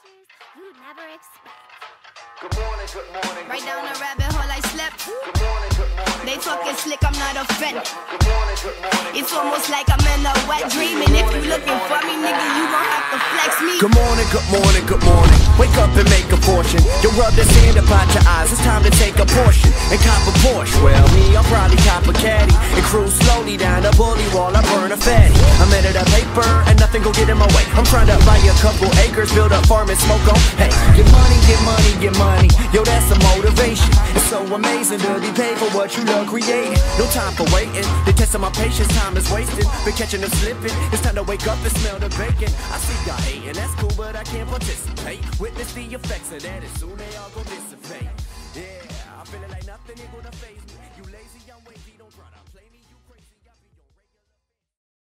pleasures you'd never expect. Good morning, good morning. Right down the rabbit hole I slept. Good morning, good morning. They talking slick, I'm not offended. Good morning, good morning. It's almost like I'm in a wet dream. And if you're looking for me, nigga, you gon' have to flex me. Good morning, good morning, good morning. Wake up and make a fortune. You rub the sand about your eyes. It's time to take a portion and cop a Porsche. Well, me, I'll probably cop a caddy and cruise slowly down the bully wall. I burn a fatty. I'm into the paper and nothing gon' get in my way. I'm trying to buy a couple acres, build a farm and smoke on. Hey, get money, get money, get money. Yo, that's the motivation. It's so amazing to be paid for what you love creating. No time for waiting. They testing my patience, time is wasted. Been catching them slipping. It's time to wake up and smell the bacon. I see y'all hating, that's cool, but I can't participate. Witness the effects of that, and soon they all gon' dissipate. Yeah, I'm feeling like nothing ain't gonna faze me. You lazy, you're winning, don't try to play me.